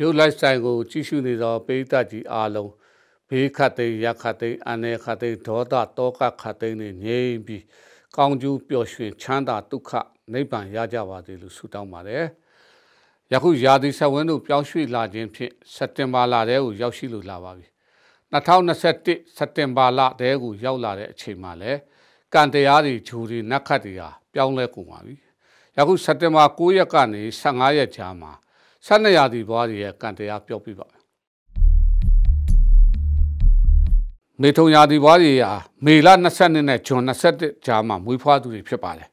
View Lifestyle ကိုကြည့်ရှုနေသောပရိသတ်ကြီးအားလုံးဘေးခတ်သိမ်းရခတ်သိမ်းအနယ်ခတ်သိမ်းဒေါသတောကခတ်သိမ်းနေငြိမ်ပြီးကောင်းကျိုးပျော်ရွှင်ချမ်းသာဒုက္ခနိဗ္ဗာန်ရကြပါစေလို့ဆုတောင်းပါတယ်။ယခုရာသီဆက်ဝန်းတို့ပြောင်းရွှေ့လာခြင်းဖြင့်စက်တင်ဘာလတည်းကိုရောက်ရှိလို့လာပါပြီ။2021စက်တင်ဘာလတည်းကိုရောက်လာတဲ့အချိန်မှာလည်းကံတရားတွေဂျူတွေနတ်ခတ်တွေဟာပြောင်းလဲကုန်ပါပြီ။ယခုစက်တင်ဘာ9ရက်ကနေ15ရက်ကြာမှာ 12ရာသီဘွားတွေရဲ့ကံတရားပြောပြပါမယ်မေထုံရာသီဘွားတွေဟာမေလ22နဲ့ဂျွန်21ကြားမှာမွေးဖွားသူတွေဖြစ်ပါတယ်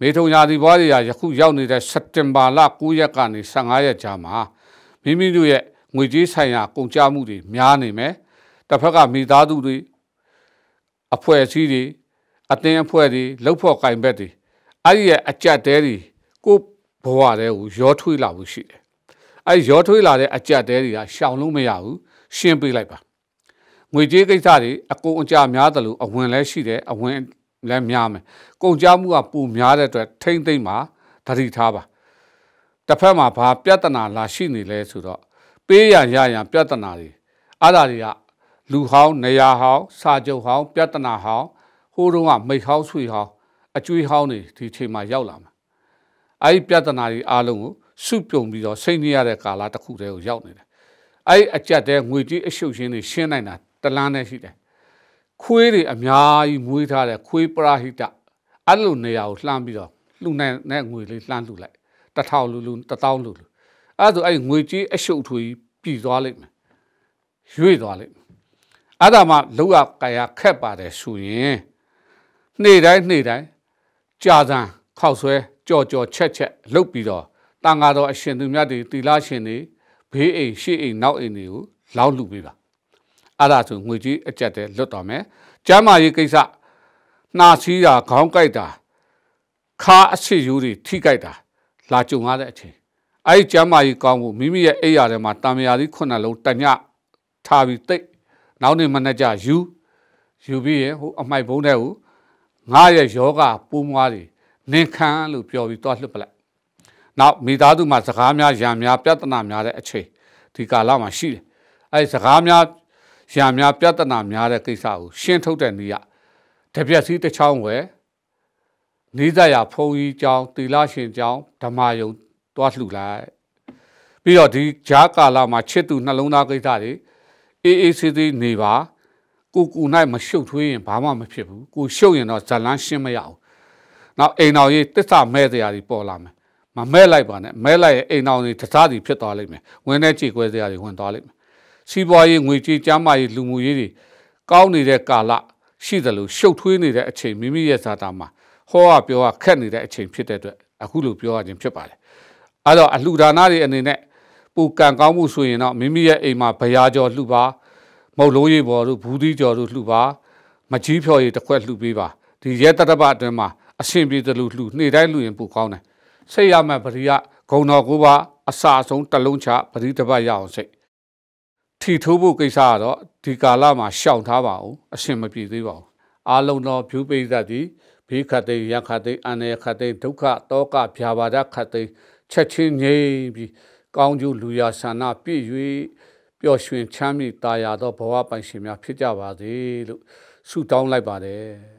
မေထုံရာသီဘွားတွေဟာယခုရောက်နေတဲ့စက်တင်ဘာလ9ရက်ကနေ15ရက်ကြားမှာမိမိတို့ရဲ့ငွေကြေးဆိုင်ရာကုန်ကျမှုတွေများနေမယ်တစ်ဖက်ကမိသားစုတွေအဖွဲ့အစည်းတွေအတင်းအဖွဲ့တွေလှုပ်ဖို့ကင်ဘက်တွေအဲ့ဒီရဲ့အကြက်တဲတွေကိုဘဝတွေကိုရောထွေးလာဖို့ရှိတယ် အဲ့ရောထွေးလာတဲ့အကြက်တဲတွေကရှောင်လို့မရဘူးရှင်းပေးလိုက်ပါငွေကြေးကိစ္စတွေအကုန်အကြများတယ်လို့အဝင်လည်းရှိတယ်အဝင်လည်းများမယ်ကုန်ကြမှုကပူများတဲ့အတွက်ထိမ့်သိမ့်မှာဓတိထားပါတစ်ဖက်မှာဘာပြဿနာလာရှိနေလဲဆိုတော့ပေးရရရပြဿနာတွေအဲ့ဒါတွေကလူဟောင်းနေရာဟောင်းစာချုပ်ဟောင်းပြဿနာဟောင်းဟိုးတုန်းကမိဟောင်းဆွေဟောင်းအကျွေးဟောင်းတွေဒီချိန်မှာရောက်လာမှာအဲ့ဒီပြဿနာတွေအားလုံးကို စုပြုံပြီးတော့စိတ်နေရတဲ့ကာလတစ်ခုတည်းကိုရောက်နေတယ်အဲ့ဒီအကြက်တဲ့ငွေကြီးအရှုပ်ရှင်းတွေရှင်းနိုင်တာတလန်းနဲ့ရှိတယ်ခွေးတွေအများကြီးမွေးထားတဲ့ခွေးပရာဟိတအဲ့လိုနေရာကိုလှမ်းပြီးတော့လှူနိုင်တဲ့ငွေလေးလှမ်းလှူလိုက်တထောင်လူလူတထောင်လူလူအဲ့ဒါအဲ့ငွေကြီးအရှုပ်ထွေးပြည်သွားလိမ့်မယ်ရွေ့သွားလိမ့်မယ်အဲ့ဒါမှလောက်ရကာယခက်ပါတယ်ဆိုရင်နေ့တိုင်းနေ့တိုင်းကြာစံခောက်ဆွဲကြော်ကြော်ချက်ချက်လှုပ်ပြီးတော့ တန်ဃာတော်အရှင်သူမြတ်တွေတီလာရှင်တွေဘေးအိမ်ရှေ့အိမ်နောက်အိမ်တွေကိုလောက်လူပေးပါအဲ့ဒါဆိုငွေကြီးအကျက်တဲ့လွတ်တော်မယ်ကျမ်းမာရေးကိစ္စနှာစီးတာခေါင်းကိုက်တာခါအဆစ်ယူတွေထိကိုက်တာလာကြုံရတဲ့အချိန်အဲ့ဒီကျမ်းမာရေးကောင်းဖို့မိမိရဲ့အိယာထဲမှာတာမယာလေးခုနှစ်လုံးတညထားပြီးတိတ်နောက်နေ့မနေ့ကျယူယူပြီးရင်ဟိုအမိုက်ဘုံတဲ့ကိုငါရဲ့ယောဂပူးမွားတွေနင်ခံလို့ပြောပြီးတော့လှုပ်ပလိုက် နောက်မိသားစုမှာစကားများရံများပြဿနာများတဲ့အချိန်ဒီကာလမှာရှိတယ်အဲဒီစကားများရံများပြဿနာများတဲ့ကိစ္စကိုရှင်းထုတ်တဲ့နေရတပြက်စီတစ်ချောင်းဝယ်နေသရဖုံကြီးကျောင်းတီလာရှင်ကျောင်းဓမ္မယုံတွားလှူလိုက်ပြီးတော့ဒီဂျားကာလမှာချစ်သူနှလုံးသားကိစ္စတွေအေးအေးဆေးဆေးနေပါကိုကူနိုင်မရှုပ်ထွေးရင်ဘာမှမဖြစ်ဘူးကိုရှုပ်ရင်တော့ဇလန်းရှင်းမရအောင်နောက်အိမ်တော်ကြီးတစ္ဆာမဲ့တရားတွေပေါ်လာမယ် မမဲ့လိုက်ပါနဲ့မဲ့လိုက်ရင်အိမ်တော်ကြီးတစားစီဖြစ်သွားလိမ့်မယ်ဝင်တဲ့ကြေကွဲတရားတွေဝင်သွားလိမ့်မယ်စီးပွားရေးငွေကြေးကျန်းမာရေးလူမှုရေးတွေကောင်းနေတဲ့ကာလရှိတယ်လို့ရှုပ်ထွေးနေတဲ့အချိန်မိမိရဲ့ဇာတာမှာဟောရပြောရခက်နေတဲ့အချိန်ဖြစ်တဲ့အတွက်အခုလိုပြောရခြင်းဖြစ်ပါတယ်အဲ့တော့အလှူဒါနတွေအနေနဲ့ပူကံကောင်းမှုဆိုရင်တော့မိမိရဲ့အိမ်မှာဗျာကြော်လှူပါမုတ်လို့ရေပေါ်တို့ဘူးသီးကြော်တို့လှူပါမကြီးဖြော်ရည်တစ်ခွက်လှူပေးပါဒီရဲတတပအတွင်းမှာအရှင်ပြေတယ်လို့လှူနေ့တိုင်းလှူရင်ပူကောင်းတယ် စိတ်ရမဲ့ပရိယဂုံတော်ကိုပါအစာဆုံးတလုံးချပရိတပတ်ရအောင်စိတ်ထီထိုးဖို့ကိစ္စကတော့ဒီကာလမှာရှောင်ထားပါအောင်အရှင်မပြေသေးပါဘူးအာလုံတော်ဖြူပိသတ်သည်ဘေးခတ်သိရခတ်သိအန္တရာယ်ခတ်သိဒုက္ခတောကဗျာပါဒခတ်သိချက်ချင်းငြိမ်ပြီးကောင်းကျိုးလူရဆန္ဒပြည့်၍ပျော်ရွှင်ချမ်းမြေ့တာယာသောဘဝပိုင်ရှင်များဖြစ်ကြပါစေလို့ဆုတောင်းလိုက်ပါတယ်